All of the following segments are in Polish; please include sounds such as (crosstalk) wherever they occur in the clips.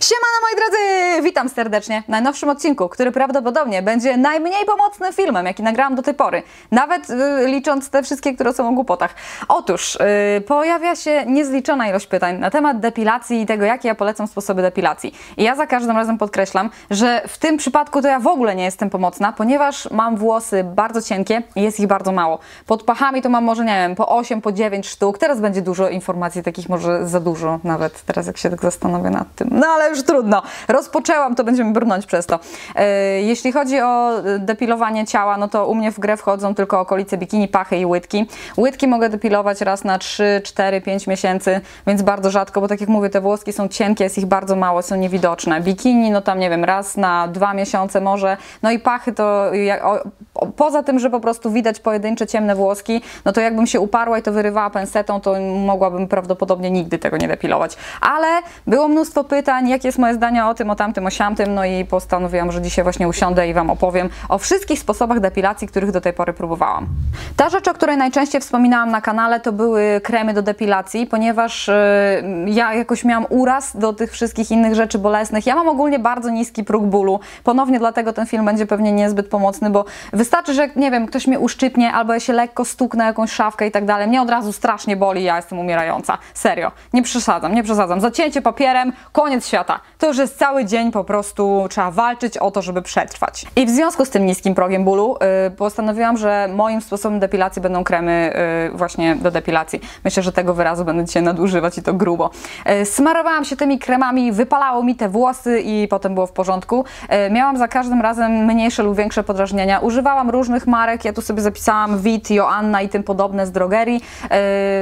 Siemano moi drodzy! Witam serdecznie w najnowszym odcinku, który prawdopodobnie będzie najmniej pomocnym filmem, jaki nagrałam do tej pory. Nawet y, licząc te wszystkie, które są o głupotach. Otóż y, pojawia się niezliczona ilość pytań na temat depilacji i tego, jakie ja polecam sposoby depilacji. I ja za każdym razem podkreślam, że w tym przypadku to ja w ogóle nie jestem pomocna, ponieważ mam włosy bardzo cienkie i jest ich bardzo mało. Pod pachami to mam może, nie wiem, po 8, po 9 sztuk. Teraz będzie dużo informacji, takich może za dużo nawet, teraz jak się tak zastanowię nad tym. No ale już trudno. Rozpoczęłam, to będziemy brnąć przez to. E, Jeśli chodzi o depilowanie ciała, no to u mnie w grę wchodzą tylko okolice bikini, pachy i łydki. Łydki mogę depilować raz na 3, 4, 5 miesięcy, więc bardzo rzadko, bo tak jak mówię, te włoski są cienkie, jest ich bardzo mało, są niewidoczne. Bikini, no tam nie wiem, raz na dwa miesiące może. No i pachy to jak, o, poza tym, że po prostu widać pojedyncze ciemne włoski, no to jakbym się uparła i to wyrywała pensetą, to mogłabym prawdopodobnie nigdy tego nie depilować. Ale było mnóstwo pytań, jakie jest moje zdanie o tym, o tamtym, o siamtym, no i postanowiłam, że dzisiaj właśnie usiądę i Wam opowiem o wszystkich sposobach depilacji, których do tej pory próbowałam. Ta rzecz, o której najczęściej wspominałam na kanale, to były kremy do depilacji, ponieważ yy, ja jakoś miałam uraz do tych wszystkich innych rzeczy bolesnych. Ja mam ogólnie bardzo niski próg bólu. Ponownie dlatego ten film będzie pewnie niezbyt pomocny, bo wystarczy, że nie wiem, ktoś mnie uszczypnie albo ja się lekko stuknę jakąś szafkę i tak dalej. Mnie od razu strasznie boli, ja jestem umierająca. Serio. Nie przesadzam, nie przesadzam. Zacięcie papierem, koniec świata. To już jest cały dzień po prostu trzeba walczyć o to, żeby przetrwać. I w związku z tym niskim progiem bólu yy, postanowiłam, że moim sposobem depilacji będą kremy yy, właśnie do depilacji. Myślę, że tego wyrazu będę dzisiaj nadużywać i to grubo. Yy, smarowałam się tymi kremami, wypalało mi te włosy i potem było w porządku. Yy, miałam za każdym razem mniejsze lub większe podrażnienia. Używałam różnych marek, ja tu sobie zapisałam Vit, Joanna i tym podobne z drogerii. Yy,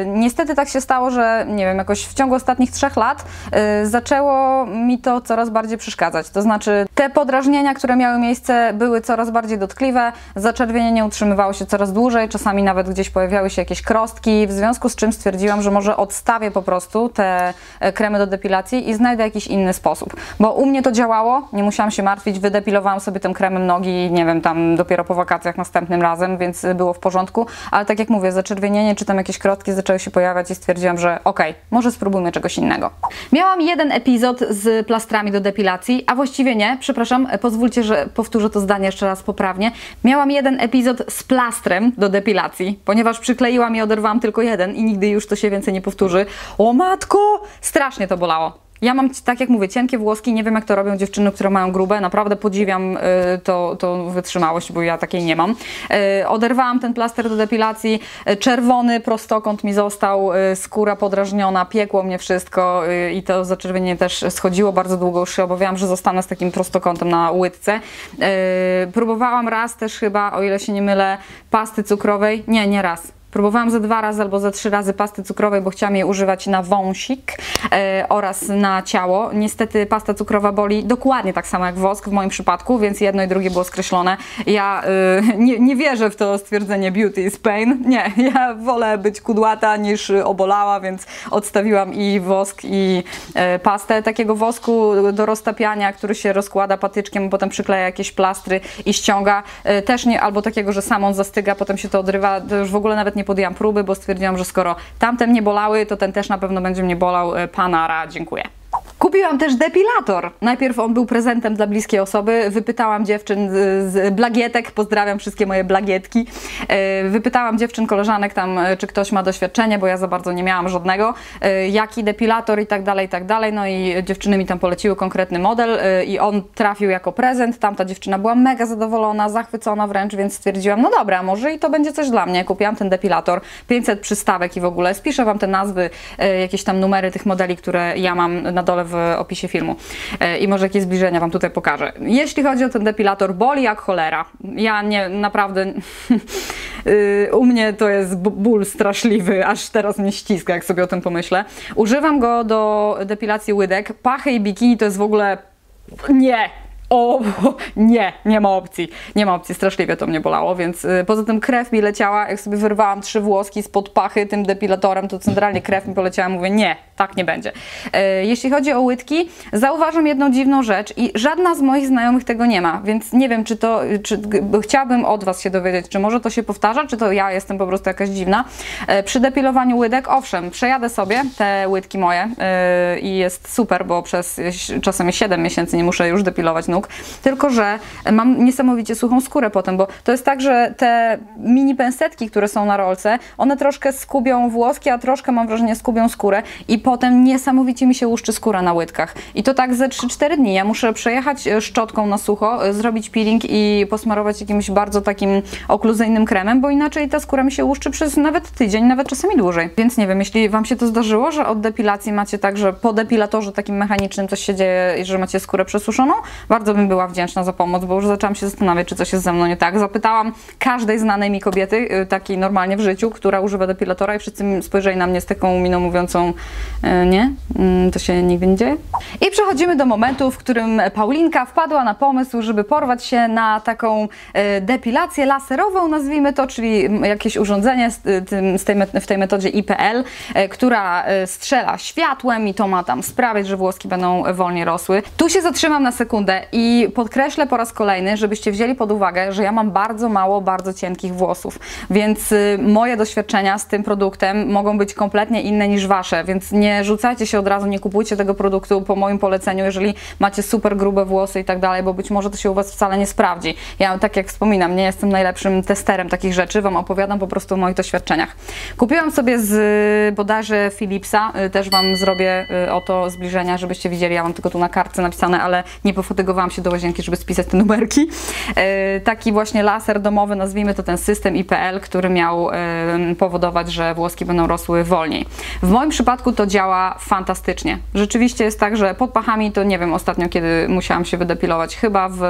niestety tak się stało, że nie wiem, jakoś w ciągu ostatnich trzech lat yy, zaczęło mi to coraz bardziej przeszkadzać. To znaczy te podrażnienia, które miały miejsce były coraz bardziej dotkliwe, zaczerwienienie utrzymywało się coraz dłużej, czasami nawet gdzieś pojawiały się jakieś krostki, w związku z czym stwierdziłam, że może odstawię po prostu te e, kremy do depilacji i znajdę jakiś inny sposób. Bo u mnie to działało, nie musiałam się martwić, wydepilowałam sobie tym kremem nogi, nie wiem, tam dopiero po wakacjach następnym razem, więc było w porządku, ale tak jak mówię, zaczerwienienie czy tam jakieś krostki zaczęły się pojawiać i stwierdziłam, że okej, okay, może spróbujmy czegoś innego. Miałam jeden epizod z plastrami do depilacji, a właściwie nie, przepraszam, pozwólcie, że powtórzę to zdanie jeszcze raz poprawnie. Miałam jeden epizod z plastrem do depilacji, ponieważ przykleiłam i oderwałam tylko jeden i nigdy już to się więcej nie powtórzy. O matko! Strasznie to bolało. Ja mam, tak jak mówię, cienkie włoski, nie wiem jak to robią dziewczyny, które mają grube, naprawdę podziwiam y, to, to wytrzymałość, bo ja takiej nie mam. Y, oderwałam ten plaster do depilacji, y, czerwony prostokąt mi został, skóra podrażniona, piekło mnie wszystko i to zaczerwienienie też schodziło bardzo długo, już się obawiałam, że zostanę z takim prostokątem na łydce. Próbowałam raz też chyba, o ile się nie mylę, pasty cukrowej, nie, nie raz, Próbowałam ze dwa razy albo ze trzy razy pasty cukrowej, bo chciałam je używać na wąsik e, oraz na ciało. Niestety pasta cukrowa boli dokładnie tak samo jak wosk w moim przypadku, więc jedno i drugie było skreślone. Ja e, nie, nie wierzę w to stwierdzenie beauty is pain. Nie, (laughs) ja wolę być kudłata niż obolała, więc odstawiłam i wosk i e, pastę takiego wosku do roztapiania, który się rozkłada patyczkiem, potem przykleja jakieś plastry i ściąga. E, też nie, albo takiego, że sam on zastyga, potem się to odrywa. To już w ogóle nawet nie podjęłam próby, bo stwierdziłam, że skoro tamten nie bolały, to ten też na pewno będzie mnie bolał. E, Panara, dziękuję. Kupiłam też depilator. Najpierw on był prezentem dla bliskiej osoby. Wypytałam dziewczyn z blagietek, pozdrawiam wszystkie moje blagietki. E, wypytałam dziewczyn, koleżanek tam, e, czy ktoś ma doświadczenie, bo ja za bardzo nie miałam żadnego. E, jaki depilator i tak dalej, i tak dalej. No i dziewczyny mi tam poleciły konkretny model i on trafił jako prezent. Tamta dziewczyna była mega zadowolona, zachwycona wręcz, więc stwierdziłam, no dobra, może i to będzie coś dla mnie. Kupiłam ten depilator, 500 przystawek i w ogóle. Spiszę Wam te nazwy, jakieś tam numery tych modeli, które ja mam na dole w opisie filmu e, i może jakieś zbliżenia Wam tutaj pokażę. Jeśli chodzi o ten depilator, boli jak cholera. Ja nie, naprawdę (laughs) y, u mnie to jest ból straszliwy, aż teraz mnie ściska, jak sobie o tym pomyślę. Używam go do depilacji łydek. Pachy i bikini to jest w ogóle... Nie! O, (laughs) nie, nie ma opcji. Nie ma opcji, straszliwie to mnie bolało, więc y, poza tym krew mi leciała, jak sobie wyrwałam trzy włoski spod pachy tym depilatorem, to centralnie krew mi poleciała, mówię nie, tak nie będzie. Y, jeśli chodzi o łydki, zauważam jedną dziwną rzecz i żadna z moich znajomych tego nie ma, więc nie wiem, czy to, czy chciałabym od Was się dowiedzieć, czy może to się powtarza, czy to ja jestem po prostu jakaś dziwna. Y, przy depilowaniu łydek, owszem, przejadę sobie te łydki moje i jest super, bo przez czasem 7 miesięcy nie muszę już depilować nóg, tylko że mam niesamowicie suchą skórę potem, bo to jest tak, że te mini pensetki, które są na rolce, one troszkę skubią włoski, a troszkę mam wrażenie skubią skórę i potem niesamowicie mi się łuszczy skóra na łydkach. I to tak ze 3-4 dni. Ja muszę przejechać e, szczotką na sucho, e, zrobić peeling i posmarować jakimś bardzo takim okluzyjnym kremem, bo inaczej ta skóra mi się łuszczy przez nawet tydzień, nawet czasami dłużej. Więc nie wiem, jeśli Wam się to zdarzyło, że od depilacji macie tak, że po depilatorze takim mechanicznym coś się dzieje, że macie skórę przesuszoną, bardzo bym była wdzięczna za pomoc, bo już zaczęłam się zastanawiać, czy coś jest ze mną nie tak. Zapytałam każdej znanej mi kobiety, y, takiej normalnie w życiu, która używa depilatora i wszyscy spojrzeli na mnie z taką miną mówiącą y, nie, mm, to się nigdy nie dzieje. I przechodzimy do momentu, w którym Paulinka wpadła na pomysł, żeby porwać się na taką y, depilację laserową, nazwijmy to, czyli jakieś urządzenie w tej metodzie IPL, która strzela światłem i to ma tam sprawiać, że włoski będą wolniej rosły. Tu się zatrzymam na sekundę i podkreślę po raz kolejny, żebyście wzięli pod uwagę, że ja mam bardzo mało, bardzo cienkich włosów, więc y, moje doświadczenia z tym produktem mogą być kompletnie inne niż wasze, więc nie rzucajcie się od razu, nie kupujcie tego produktu po moim poleceniu, jeżeli macie super grube włosy i tak dalej, bo być może to się u was wcale nie sprawdzi. Ja, tak jak wspominam, nie jestem najlepszym testerem takich rzeczy, wam opowiadam po prostu o moich doświadczeniach. Kupiłam sobie z y, bodajże Philipsa, y, też wam zrobię oto zbliżenia, żebyście widzieli, ja mam tylko tu na kartce napisane, ale nie pofotygowałam się do łazienki, żeby spisać te numerki. E, taki właśnie laser domowy, nazwijmy to ten system IPL, który miał e, powodować, że włoski będą rosły wolniej. W moim przypadku to działa fantastycznie. Rzeczywiście jest tak, że pod pachami to nie wiem ostatnio, kiedy musiałam się wydepilować, chyba w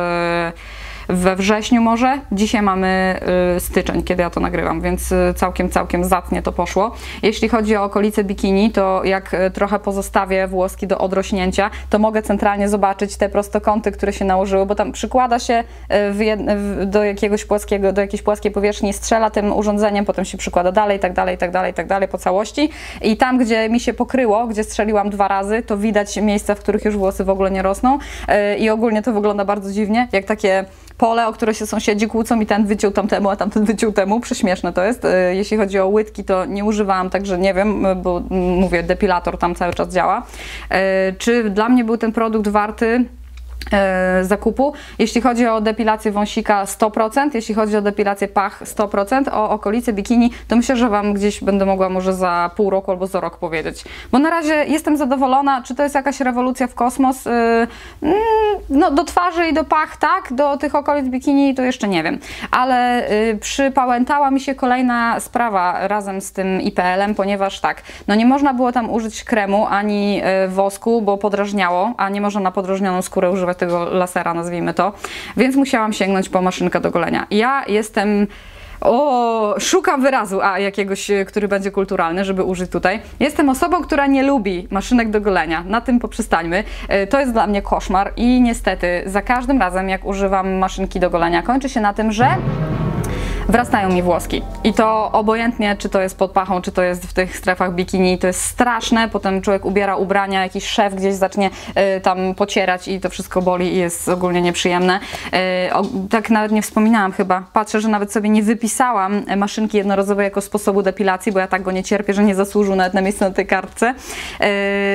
we wrześniu może. Dzisiaj mamy y, styczeń, kiedy ja to nagrywam, więc y, całkiem, całkiem zacnie to poszło. Jeśli chodzi o okolice bikini, to jak y, trochę pozostawię włoski do odrośnięcia, to mogę centralnie zobaczyć te prostokąty, które się nałożyły, bo tam przykłada się do jakiegoś płaskiego, do jakiejś płaskiej powierzchni, strzela tym urządzeniem, potem się przykłada dalej, tak dalej, tak dalej, tak dalej po całości. I tam, gdzie mi się pokryło, gdzie strzeliłam dwa razy, to widać miejsca, w których już włosy w ogóle nie rosną. I ogólnie to wygląda bardzo dziwnie, jak takie pole, o które się sąsiedzi kłócą i ten wyciął tamtemu, a tamten wyciął temu. Prześmieszne to jest. E, jeśli chodzi o łydki, to nie używałam, także nie wiem, bo mówię, depilator tam cały czas działa. E, czy dla mnie był ten produkt warty? E, zakupu. Jeśli chodzi o depilację wąsika 100%, jeśli chodzi o depilację pach 100%, o okolice bikini, to myślę, że Wam gdzieś będę mogła może za pół roku albo za rok powiedzieć. Bo na razie jestem zadowolona, czy to jest jakaś rewolucja w kosmos? E, mm, no do twarzy i do pach tak, do tych okolic bikini to jeszcze nie wiem. Ale e, przypałętała mi się kolejna sprawa razem z tym IPL-em, ponieważ tak, no nie można było tam użyć kremu ani wosku, bo podrażniało, a nie można na podrażnioną skórę używać tego lasera, nazwijmy to, więc musiałam sięgnąć po maszynkę do golenia. Ja jestem o, szukam wyrazu, a jakiegoś, e, który będzie kulturalny, żeby użyć tutaj. Jestem osobą, która nie lubi maszynek do golenia. Na tym poprzestańmy. E, to jest dla mnie koszmar i niestety za każdym razem, jak używam maszynki do golenia, kończy się na tym, że wrastają mi włoski. I to obojętnie, czy to jest pod pachą, czy to jest w tych strefach bikini, to jest straszne. Potem człowiek ubiera ubrania, jakiś szef gdzieś zacznie y, tam pocierać i to wszystko boli i jest ogólnie nieprzyjemne. Y, o, tak nawet nie wspominałam chyba. Patrzę, że nawet sobie nie wypisałam maszynki jednorazowej jako sposobu depilacji, bo ja tak go nie cierpię, że nie zasłużył nawet na miejsce na tej kartce.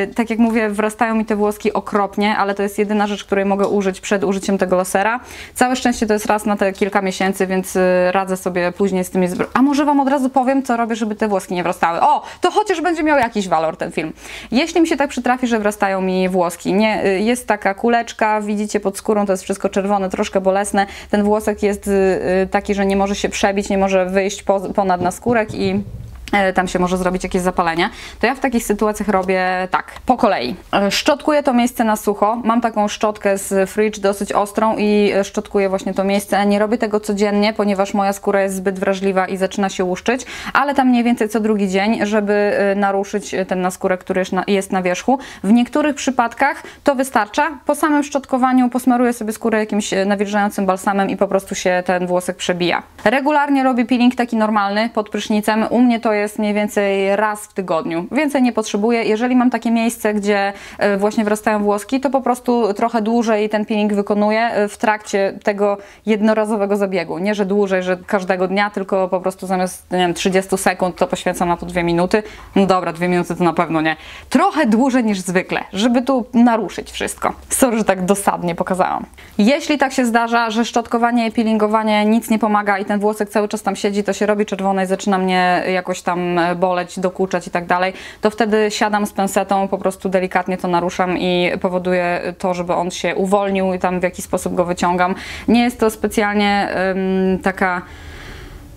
Y, tak jak mówię, wrastają mi te włoski okropnie, ale to jest jedyna rzecz, której mogę użyć przed użyciem tego lasera. Całe szczęście to jest raz na te kilka miesięcy, więc radzę sobie później z tymi A może Wam od razu powiem, co robię, żeby te włoski nie wrastały. O, to chociaż będzie miał jakiś walor ten film. Jeśli mi się tak przytrafi, że wrastają mi włoski, nie, y, jest taka kuleczka, widzicie pod skórą, to jest wszystko czerwone, troszkę bolesne. Ten włosek jest y, y, taki, że nie może się przebić, nie może wyjść ponad naskórek i tam się może zrobić jakieś zapalenie, to ja w takich sytuacjach robię tak, po kolei. E, Szczotkuję to miejsce na sucho. Mam taką szczotkę z Fridge dosyć ostrą i e, szczotkuję właśnie to miejsce. Nie robię tego codziennie, ponieważ moja skóra jest zbyt wrażliwa i zaczyna się łuszczyć, ale tam mniej więcej co drugi dzień, żeby e, naruszyć e, ten naskórek, który jest na, wierzchu. W niektórych przypadkach to wystarcza. Po samym szczotkowaniu posmaruję sobie skórę jakimś e, nawilżającym balsamem i po prostu się ten włosek przebija. Regularnie robię peeling taki normalny pod prysznicem. U mnie to jest mniej więcej raz w tygodniu. Więcej nie potrzebuję. Jeżeli mam takie miejsce, gdzie e, właśnie wrastają włoski, to po prostu trochę dłużej ten peeling wykonuję e, w trakcie tego jednorazowego zabiegu. Nie, że dłużej, że każdego dnia, tylko po prostu zamiast nie wiem, 30 sekund to poświęcam na to 2 minuty. No dobra, 2 minuty to na pewno nie. Trochę dłużej niż zwykle, żeby tu naruszyć wszystko. Sorry, że tak dosadnie pokazałam. Jeśli tak się zdarza, że szczotkowanie i peelingowanie nic nie pomaga i ten włosek cały czas tam siedzi, to się robi czerwone i zaczyna mnie jakoś tam e, boleć, dokuczać i tak dalej, to wtedy siadam z pensetą, po prostu delikatnie to naruszam i powoduję to, żeby on się uwolnił i tam w jakiś sposób go wyciągam. Nie jest to specjalnie taka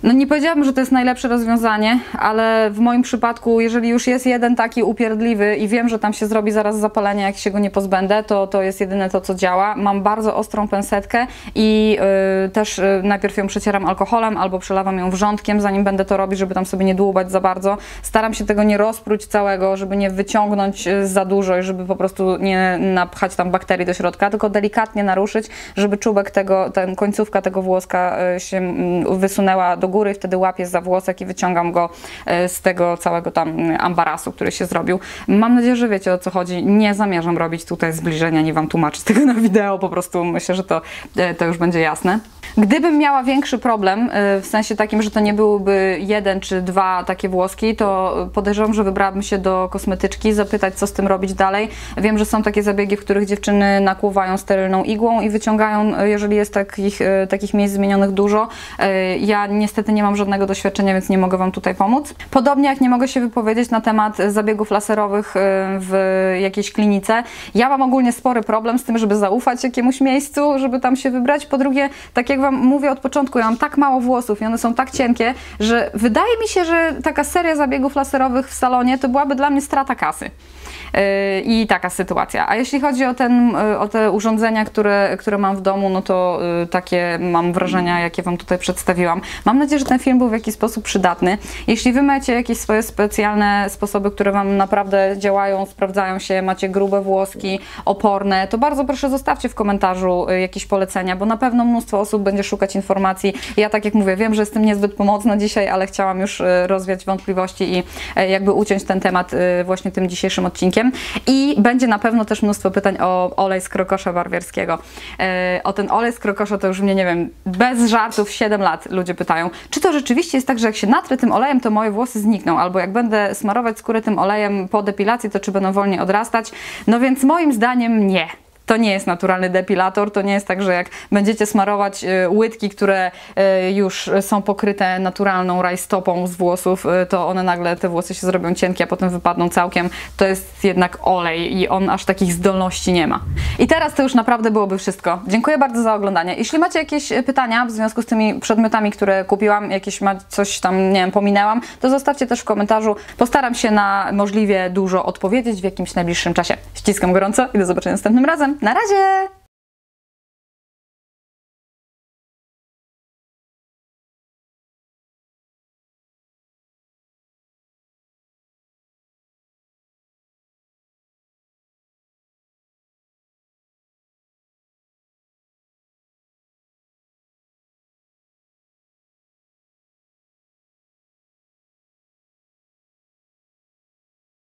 no nie powiedziałabym, że to jest najlepsze rozwiązanie, ale w moim przypadku, jeżeli już jest jeden taki upierdliwy i wiem, że tam się zrobi zaraz zapalenie, jak się go nie pozbędę, to to jest jedyne to, co działa. Mam bardzo ostrą pensetkę i y, też y, najpierw ją przecieram alkoholem albo przelewam ją wrzątkiem, zanim będę to robić, żeby tam sobie nie dłubać za bardzo. Staram się tego nie rozpróć całego, żeby nie wyciągnąć y, za dużo i żeby po prostu nie napchać tam bakterii do środka, tylko delikatnie naruszyć, żeby czubek tego, ten końcówka tego włoska y, się mm, wysunęła do góry, wtedy łapię za włosek i wyciągam go e, z tego całego tam ambarasu, który się zrobił. Mam nadzieję, że wiecie o co chodzi. Nie zamierzam robić tutaj zbliżenia, nie wam tłumaczyć (laughs) tego na wideo, po prostu myślę, że to, e, to już będzie jasne. Gdybym miała większy problem, e, w sensie takim, że to nie byłby jeden czy dwa takie włoski, to podejrzewam, że wybrałabym się do kosmetyczki, zapytać, co z tym robić dalej. Wiem, że są takie zabiegi, w których dziewczyny nakłuwają sterylną igłą i wyciągają, e, jeżeli jest takich, e, takich miejsc zmienionych dużo. E, Ja niestety nie mam żadnego doświadczenia, więc nie mogę Wam tutaj pomóc. Podobnie jak nie mogę się wypowiedzieć na temat zabiegów laserowych e, w jakiejś klinice. Ja mam ogólnie spory problem z tym, żeby zaufać jakiemuś miejscu, żeby tam się wybrać. Po drugie, tak jak Wam mówię od początku, ja mam tak mało włosów i one są tak cienkie, że wydaje mi się, że taka seria zabiegów laserowych w salonie to byłaby dla mnie strata kasy. Yy, I taka sytuacja. A jeśli chodzi o, ten, yy, o te urządzenia, które, które mam w domu, no to yy, takie mam wrażenia, jakie Wam tutaj przedstawiłam. Mam nadzieję, że ten film był w jakiś sposób przydatny. Jeśli Wy macie jakieś swoje specjalne sposoby, które Wam naprawdę działają, sprawdzają się, macie grube włoski, oporne, to bardzo proszę zostawcie w komentarzu y, jakieś polecenia, bo na pewno mnóstwo osób będzie szukać informacji. Ja tak jak mówię, wiem, że jestem niezbyt pomocna dzisiaj, ale chciałam już y, rozwiać wątpliwości i y, jakby uciąć ten temat y, właśnie tym dzisiejszym odcinkiem. I będzie na pewno też mnóstwo pytań o olej z krokosza barwierskiego. E, O ten olej z krokosza to już mnie, nie wiem, bez żartów 7 lat ludzie pytają, czy to rzeczywiście jest tak, że jak się natrę tym olejem, to moje włosy znikną, albo jak będę smarować skórę tym olejem po depilacji, to czy będą wolniej odrastać? No więc moim zdaniem nie. To nie jest naturalny depilator, to nie jest tak, że jak będziecie smarować y, łydki, które y, już są pokryte naturalną rajstopą z włosów, y, to one nagle, te włosy się zrobią cienkie, a potem wypadną całkiem. To jest jednak olej i on aż takich zdolności nie ma. I teraz to już naprawdę byłoby wszystko. Dziękuję bardzo za oglądanie. Jeśli macie jakieś pytania w związku z tymi przedmiotami, które kupiłam, jakieś ma coś tam, nie wiem, pominęłam, to zostawcie też w komentarzu. Postaram się na możliwie dużo odpowiedzieć w jakimś najbliższym czasie. Ściskam gorąco i do zobaczenia następnym razem. Na razie!